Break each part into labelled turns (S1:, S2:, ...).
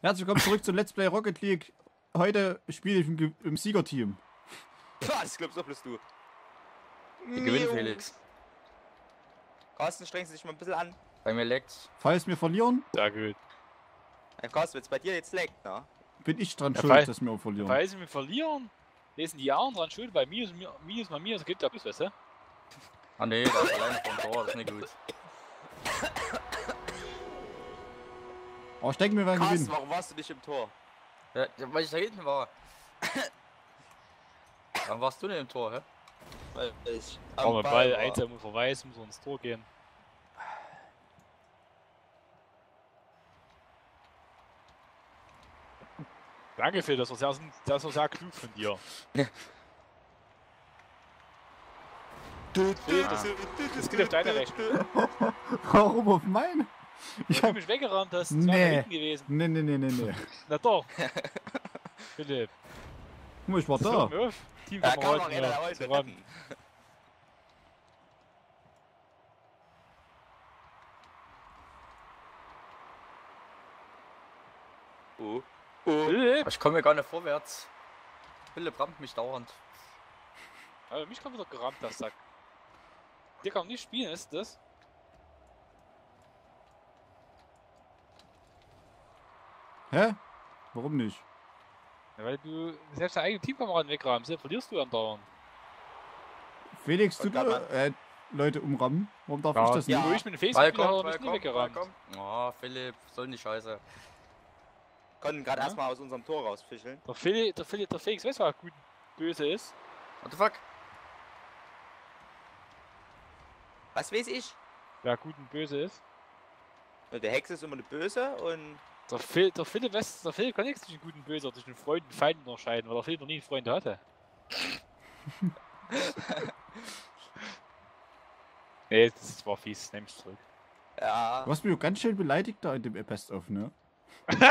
S1: Herzlich willkommen zurück zu Let's Play Rocket League. Heute spiele ich im, im Siegerteam.
S2: Pah, das glaubst doch bloß du.
S3: Die gewinnt Felix.
S2: Carsten, strengst du dich mal ein bisschen an.
S3: Bei mir leckt's.
S1: Falls wir verlieren,
S4: Sehr gut.
S2: Ja, Carsten, wenn es bei dir jetzt leckt, ne?
S1: bin ich dran
S4: Ja,
S1: schuld, dass wir verlieren.
S4: Sie wir verlieren, lesen die anderen dran schuld, bei minus, mir- minus mal minus gibt ja bis, weißt du?
S3: Ah ne, da ist alleine vom Tor, das ist nicht gut.
S1: Aber ich denke, wir werden
S2: Carsten,
S1: gewinnen.
S2: warum warst du nicht im Tor?
S3: Ja, weil ich da hinten war. Dann warst du nicht im Tor, hä?
S2: Weil ich
S4: Brauchen wir
S2: am
S4: Ball,
S2: war.
S4: einsam Verweis, muss ins Tor gehen. Danke Phil, das war sehr, das war sehr klug von dir. Phil, das, das geht auf deine Rechnung.
S1: Warum auf meine? Ich
S4: Weil du
S1: hab...
S4: mich weggerannt hast, das
S1: Nee.
S4: wäre hinten gewesen.
S1: Nee, nee, nee, nee, nee.
S4: Na doch. Philipp,
S1: Guck mal, ich war da.
S4: mir auf.
S2: Ja, kann man
S4: zu ran.
S2: retten. Oh. Oh.
S4: Philipp!
S3: Ich komme gar nicht vorwärts. Philipp rammt mich dauernd.
S4: Aber mich kommt wieder gerammt, das Sack. Der kann nicht spielen, ist das?
S1: Hä? Warum nicht?
S4: Ja, weil du selbst deine eigenen Teamkameraden wegrammst, dann verlierst du andauernd.
S1: Felix, du äh, Leute umrammen? Warum darf
S4: Ja,
S1: ich das
S2: ja.
S1: nicht?
S4: Wo ich mit dem
S3: Ball
S4: Facebook
S3: kommt,
S4: habe,
S3: Ball
S4: mich nie
S3: kommt, Ball
S4: weggerammt.
S3: Oh, Philipp, soll nicht scheiße.
S2: Konnten gerade
S4: Ja?
S2: erstmal aus unserem Tor rausfischeln.
S4: Der Philipp, der Philipp, der Felix weiß, was gut und böse ist.
S3: What the fuck?
S2: Was weiß ich?
S4: Wer gut und böse ist.
S2: Und Der Hex ist immer eine Böse und
S4: Der, Phil, der Philipp weiß, der Philipp kann nichts zwischen gut und böse, oder zwischen Freund und Feind unterscheiden, weil der Philipp noch nie Freunde hatte. nee, das war fies, nehm's zurück.
S2: ja.
S1: Du hast mich ganz schön beleidigt da in dem Best-of, ne?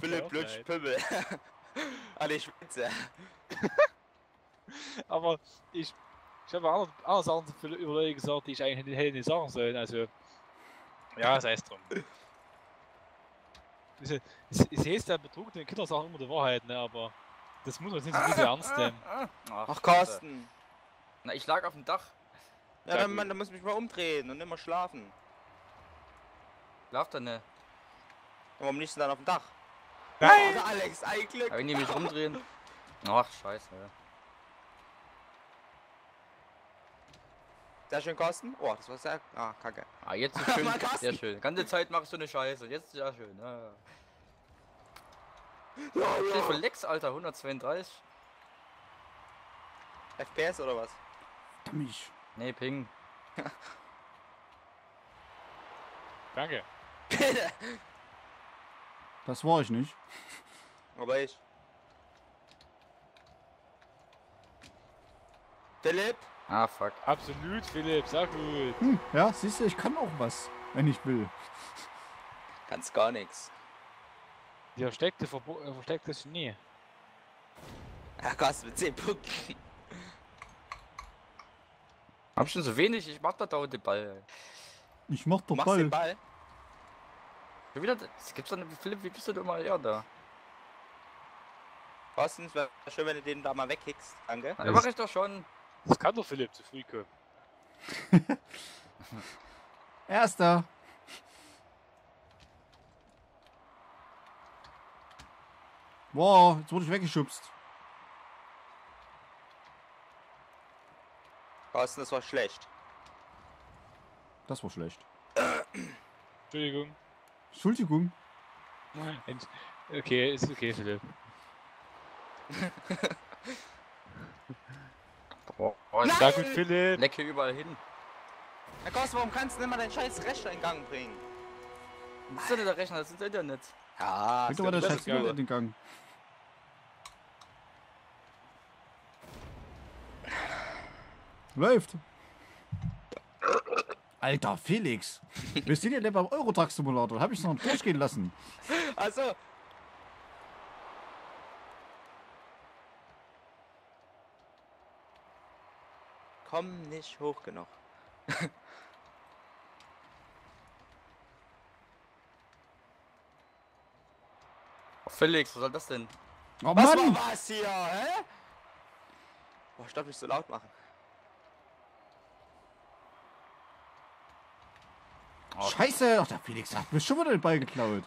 S2: Philipp Lutsch Pümmel. Alle Schwitze.
S4: Aber ich, ich habe andere, andere Sachen über Leute gesagt, die ich eigentlich hätte- hätte nicht sagen sollen. Also, ja, sei es drum. Es, es, es heißt ja, betrogene Kinder sagen immer die Wahrheit, ne, aber das muss man jetzt nicht so richtig ernst nehmen.
S3: Ach,
S2: Ach,
S3: Scheiße.
S2: Carsten.
S3: Na, ich lag auf dem Dach.
S2: Ja, dann. Mann, dann muss ich mich mal umdrehen und immer schlafen.
S3: Schlaf da nicht.
S2: Und warum nicht dann auf dem Dach?
S4: Nein!
S2: Oh, Alex, ein Glück.
S3: Aber wenn die mich rumdrehen. Ach, scheiße. Ja.
S2: Sehr schön, Carsten. Oh, das war sehr. Ah, kacke.
S3: Ah, jetzt ist schön. Sehr schön. Ganze Zeit machst du eine Scheiße. Jetzt ist ja schön. Ja.
S2: Ja,
S3: Steht von Lex, Alter, 132.
S2: FPS oder was?
S1: Mich.
S3: Nee, Ping.
S4: Danke.
S1: Das war ich nicht.
S2: Aber ich. Philipp?
S3: Ah, fuck.
S4: Absolut, Philipp, sehr gut.
S1: Hm, ja, siehst du, ich kann auch was, wenn ich will.
S2: Kannst gar nichts.
S4: Die versteckte, Verbo äh, versteckte Genie.
S2: Ja, Carsten mit 10 Punkten.
S3: Hab schon so wenig, ich mach da dauernd den Ball.
S1: Ich mach
S2: Du
S1: doch
S2: machst
S1: Ball.
S2: den Ball.
S3: Schon wieder, das gibt's doch nicht. Philipp, wie bist du denn mal eher da?
S2: Carsten, es wäre schön, wenn du den da mal wegkickst. Danke.
S3: Das mach ich doch schon.
S4: Das kann doch Philipp zu früh kommen.
S1: Erster. Wow, jetzt wurde ich weggeschubst.
S2: Carsten, das war schlecht.
S1: Das war schlecht.
S4: Entschuldigung.
S1: Entschuldigung.
S4: Ent okay, ist okay, Philipp.
S3: Boah, oh,
S4: gut, Philipp.
S3: lecke überall hin.
S2: Herr Carsten, warum kannst du denn mal deinen scheiß Rechner in Gang bringen?
S3: Das ist doch nicht der Rechner, das ist das Internet.
S2: Ja,
S1: Bringt aber der
S4: das
S1: Scheiß wieder in den Gang. Läuft. Alter, Felix. Wir sind ja nicht beim Eurotruck-Simulator. Hab ich noch durchgehen lassen.
S2: Also. Komm nicht hoch genug.
S3: Felix, was soll das denn?
S1: Oh
S2: Was
S1: Mann!
S2: war was hier, hä? Boah, ich darf nicht so laut machen.
S3: Oh.
S1: Scheiße! Ach, der Felix hat mir schon wieder den Ball geklaut.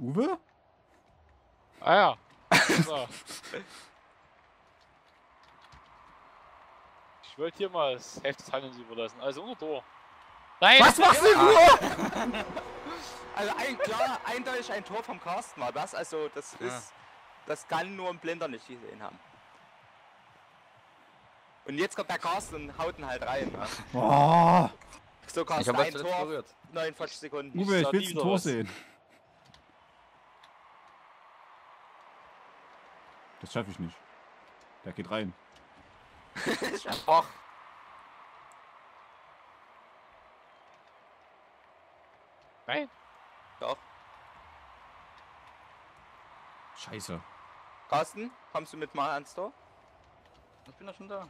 S1: Uwe?
S4: Ah ja. So. ich wollte hier mal das Heft des Handelns überlassen. Also unter Tor. Nein!
S1: Was machst du nur?
S2: Also ein klar, eindeutig ein Tor vom Carsten war das. Also das
S3: Ja.
S2: ist, das kann nur ein Blinder nicht gesehen haben. Und jetzt kommt der Carsten und haut ihn halt rein. Ne?
S1: Oh,
S2: So
S3: Ich
S2: Carsten,
S3: habe
S2: ein Tor,
S3: berührt.
S2: 49 Sekunden.
S1: Uwe, ich will ein Tor
S4: was.
S1: sehen. Das schaffe ich nicht. Der geht rein.
S3: Ach,
S4: Nein!
S2: Doch.
S1: Scheiße.
S2: Carsten, kommst du mit mal ans Tor?
S3: ich bin doch schon da.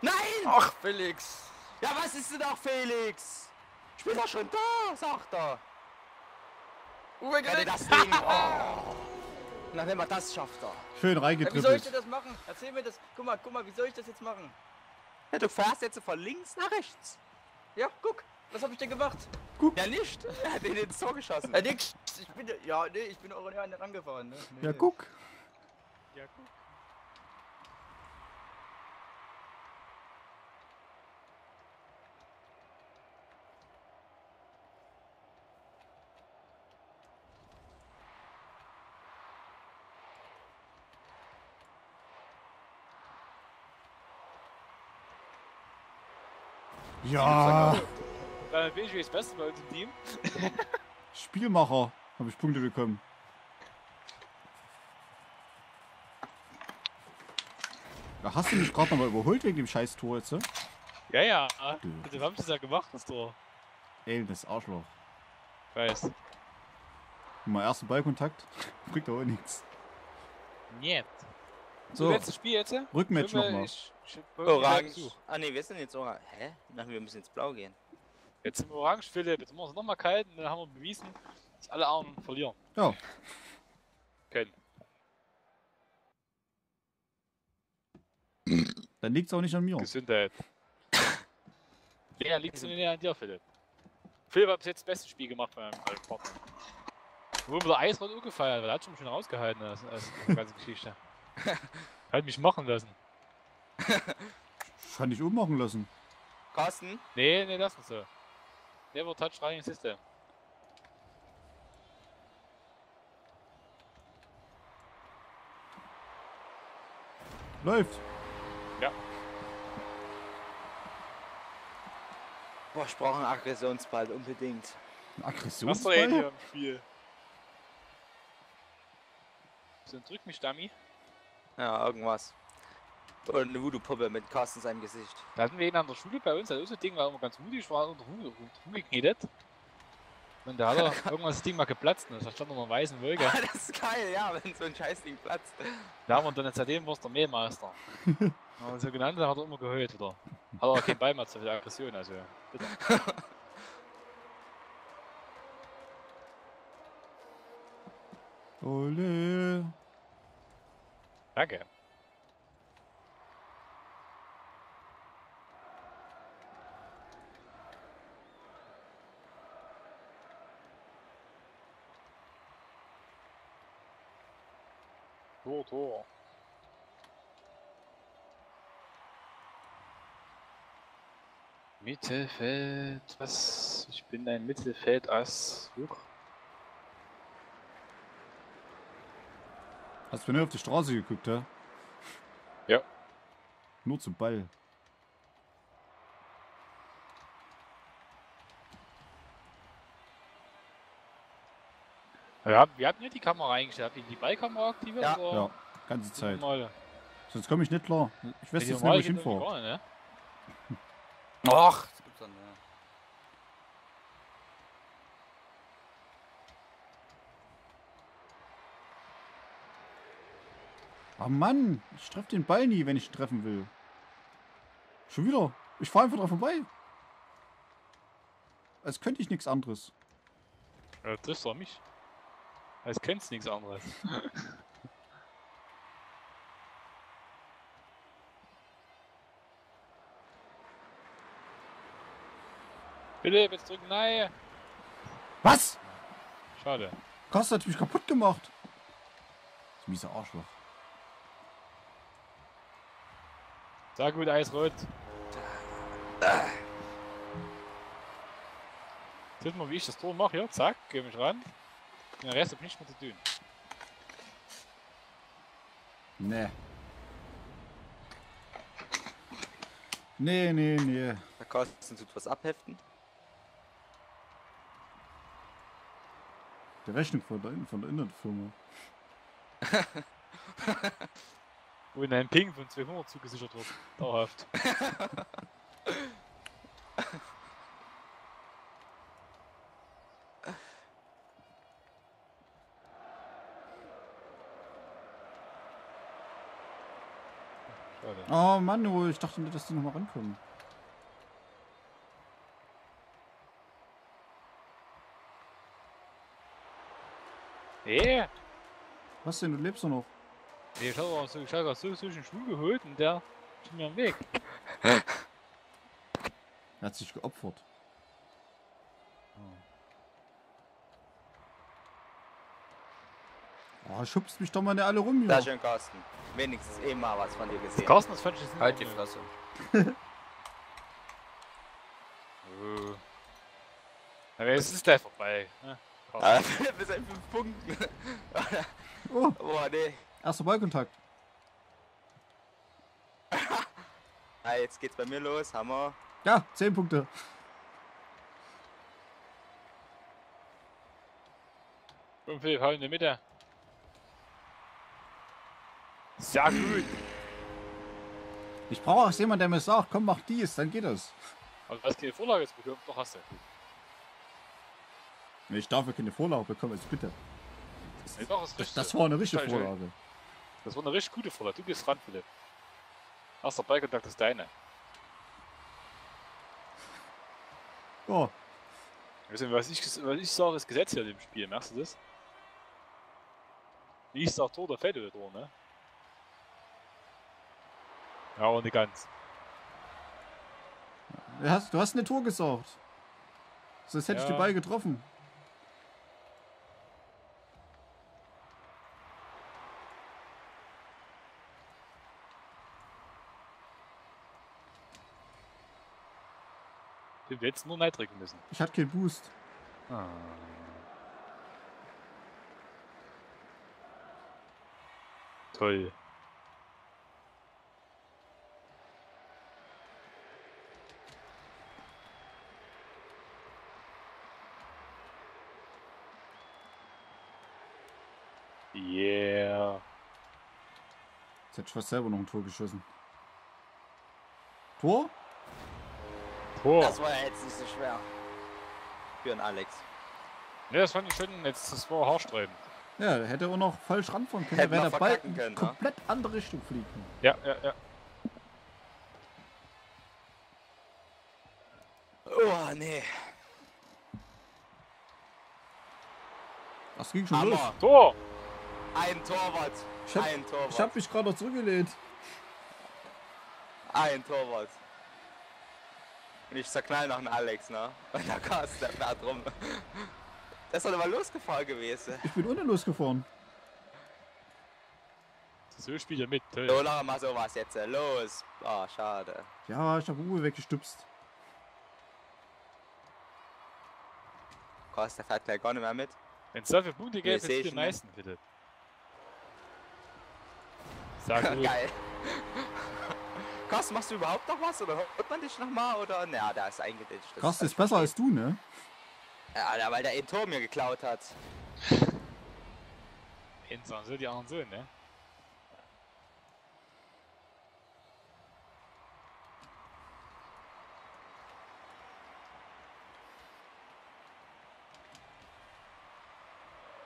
S2: Nein!
S3: Ach, Felix.
S2: Ja, was ist denn doch, Felix? Ich bin doch schon da, sagt er.
S3: Uwe, gerettet.
S2: das Ding. Oh. Na, wenn man das schafft, er.
S1: Schön
S3: Ja, wie soll ich denn
S1: reingetrippelt.
S3: das machen? Erzähl mir das. Guck mal, guck mal, wie soll ich das jetzt machen?
S2: Ja, du fährst jetzt von links nach rechts.
S3: Ja, guck. Was habe ich denn gemacht?
S2: Ja, nicht. Er hat ihn ins Tor geschossen.
S3: Äh, nix. Ich bin, ja, nee, ich bin original nicht rangefahren. Ne? Nee.
S1: Ja, guck.
S4: Ja, guck.
S1: Ja,
S4: Dann bin ich das Beste bei uns im Team.
S1: Spielmacher. Habe ich Punkte bekommen. Ja, hast du mich gerade nochmal überholt wegen dem scheiß Tor jetzt? ne?
S4: Ja, ja.
S1: Du.
S4: Wir haben das ja gemacht, das Tor.
S1: Ey, das Arschloch.
S4: Ich weiß.
S1: Mal ersten Ballkontakt. Bringt aber nichts.
S4: Niet.
S1: So,
S4: letztes Spiel jetzt?
S1: Rückmatch nochmal.
S2: Orange. Ah, ne, wir sind jetzt orange. Hä? Na, wir müssen ins Blau gehen.
S4: Jetzt sind wir orange, Philipp. Jetzt machen wir es nochmal kalt und dann haben wir bewiesen, dass alle anderen verlieren
S1: Ja,
S4: können.
S1: dann liegt's auch nicht an mir.
S4: Gesundheit. Ja, liegt es näher an dir, Philipp. Philipp hat bis jetzt das beste Spiel gemacht bei meinem alten Partner. Wo mir der Eisrad auch gefeiert, weil er hat schon schön rausgehalten, das, das, die ganze Geschichte. hat mich machen lassen.
S1: Kann ich ummachen lassen.
S2: Carsten,
S4: Nee, nee, lass uns so. Never touch running system.
S1: Läuft.
S2: boah, ich brauche einen Aggressionsball, unbedingt.
S1: Ein
S4: Was soll
S1: Aggressionsball?
S4: er hier im Spiel? So, drück mich, Dummy.
S2: Ja, irgendwas. Oder eine Voodoo-Puppe mit Carsten seinem Gesicht.
S4: Da hatten wir ihn an der Schule bei uns, hat auch so ein Ding, war immer ganz mutig, war unter Hu- rumgeknetet. Und da hat er irgendwann das Ding mal geplatzt und da stand noch eine weißen Wolke.
S2: das ist geil, ja, wenn so ein Scheißding platzt.
S4: Da haben wir dann seitdem war es der Mehlmeister. Und so genannt hat er immer geheult wieder. Hat aber keinen Ball mehr zu viel Aggression, also bitte.
S1: Ole.
S4: Danke. Tor, Tor. Mittelfeld, was? Ich bin ein Mittelfeldass. Huch.
S1: Hast du nur auf die Straße geguckt, hä?
S4: Ja.
S1: Nur zum Ball.
S4: Ja, wir hatten ja die Kamera eingestellt. Habt ihr die Ballkamera aktiviert?
S2: Ja.
S4: oder
S1: Ja, ganze Zeit.
S4: normale?
S1: Sonst komme ich nicht klar. Ich weiß jetzt nicht, wo ich hinfahre.
S4: ne?
S3: Ach, das gibt's dann, ja.
S1: Oh Mann, ich treffe den Ball nie, wenn ich ihn treffen will. Schon wieder. Ich fahre einfach drauf vorbei. Als könnte ich nichts anderes.
S4: Ja, triffst doch mich. Als kennst nichts anderes. Bitte, jetzt drücken, nein.
S1: Was?
S4: Schade.
S1: Costa hat mich kaputt gemacht. Das miese Arschloch.
S4: Sag gut, Eisrot. Seht mal, wie ich das Tor mache, hier. Zack, geh mich ran. Den Rest hab ich nicht mehr zu tun.
S1: Nee. Nee, nee, nee.
S2: Der Carsten tut was abheften.
S1: Die Rechnung von der, von der Internetfirma.
S4: Wo in einem Ping von 200 zugesichert wird. Dauerhaft.
S1: Oh Mann, oh, ich dachte nicht, dass die nochmal rankommen.
S4: Hey!
S1: Was denn, du lebst doch noch?
S4: Nee, ich habe auch so, ich hab so, so einen Schuh geholt und der steht mir am Weg.
S1: Er hat sich geopfert. Oh, schubst mich doch mal nicht alle rum
S2: Da
S1: hier.
S2: schön, Carsten. Wenigstens eh mal was von dir gesehen.
S3: Carsten,
S4: Das fand ich jetzt
S3: halt die Fresse.
S4: Ordnung. Äh. Aber jetzt ist der vorbei. Ne?
S2: Ah, ist in fünf Punkten.
S1: Oh,
S2: Boah, nee.
S1: Erster Ballkontakt.
S2: Ah, jetzt geht's bei mir los. Hammer.
S1: Ja, 10 Punkte.
S4: Komm, Philipp, hau in der Mitte. Sehr gut.
S1: Ich brauche auch jemanden, der mir sagt, komm, mach dies, dann geht das.
S4: Aber du hast keine Vorlage jetzt bekommen, doch hast du.
S1: Nee, Ich darf ja keine Vorlage bekommen, also bitte. Das,
S4: richtig.
S1: das war eine richtige. Vorlage.
S4: Das war eine richtig gute Vorlage. Du gehst ran, Philipp. Erster Ballkontakt ist deine.
S1: Ja,
S4: Weißt du, was ich, was ich sage, ist Gesetz hier in dem Spiel. Merkst du das? Ich sag Tor, da fällt wieder Tor, ne? Ja, aber nicht ganz.
S1: du hast, du hast ein Tor gesagt. Sonst hätte ich
S4: Ja.
S1: den Ball getroffen.
S4: Du hättest nur Neid drücken müssen.
S1: Ich hatte keinen Boost.
S4: Ah. Toll. Yeah.
S1: Jetzt hätte ich fast selber noch ein Tor geschossen. Tor?
S4: Tor.
S2: Das war ja jetzt nicht so schwer. Für den Alex.
S4: Ne, das fand ich schön. Jetzt, das war haarsträubend.
S1: Ja, der hätte auch noch falsch ranfahren können.
S2: Hätte
S1: Wäre der Ball
S2: können, ne?
S1: komplett andere Richtung fliegen.
S4: Ja, ja, ja.
S2: Oh, nee.
S1: Das ging schon los.
S2: Hammer.
S4: Tor!
S2: Ein Torwart.
S1: Ich hab,
S2: Ein Torwart.
S1: ich hab mich gerade noch zurückgelehnt.
S2: Ein Torwart. Und ich zerknall noch einen Alex, ne? Und der Carsten, der fährt rum. Der ist doch mal losgefahren gewesen.
S1: Ich bin unten losgefahren.
S4: So spielt er mit.
S2: So, noch mal sowas jetzt. Los. Ah, schade.
S1: Ja, ich habe Uwe weggestupst.
S2: Carsten, der fährt gleich gar nicht mehr mit.
S4: Wenn es dafür Punkte
S2: Nee,
S4: gäbe, hättest du
S2: ne?
S4: meisten, bitte. Sag.
S2: Geil. Carsten, machst du überhaupt noch was? Oder hört man dich noch mal? Oder? Na, da ist eingeditscht. Kann
S1: ist besser als du, ne?
S2: Ja, da- weil der Tor mir geklaut hat.
S4: Insern so, die anderen so, ne?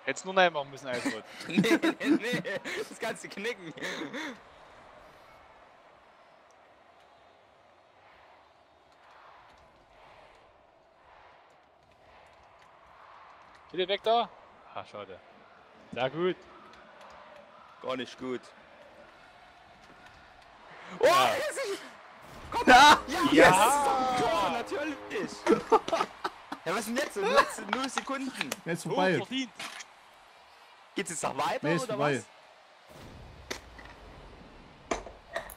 S4: Hättest nur nein machen müssen, Eisrot.
S2: nee, nee, nee. Das kannst du knicken.
S4: Bitte weg da. Ah, schade. Sehr gut.
S2: Gar nicht gut. Oh,
S4: Ja.
S2: Komm,
S1: Ja!
S2: ja,
S1: Yes!
S2: yes! Tor, natürlich. ja, was denn jetzt? So letzte 0 Sekunden.
S1: Jetzt vorbei.
S4: verdient.
S2: Geht's jetzt noch weiter
S1: Nee, ist
S2: oder
S1: vorbei.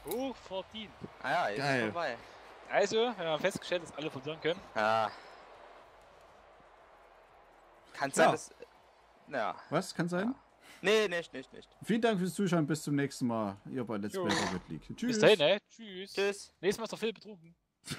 S2: was?
S4: Hoch verdient.
S2: Ah ja, jetzt
S1: Geil.
S2: ist vorbei.
S4: Also, wir haben festgestellt, dass alle verlieren können.
S2: Ja. Kann
S1: Ja.
S2: sein, dass... Ja.
S1: Was? Kann sein?
S2: Nee, nicht, nicht, nicht.
S1: Vielen Dank fürs Zuschauen. Bis zum nächsten Mal. Ihr bei Let's. Play Rocket League. Tschüss.
S4: Bis dahin, ne? Tschüss.
S2: Tschüss.
S4: Nächstes Mal ist der Phil betrunken.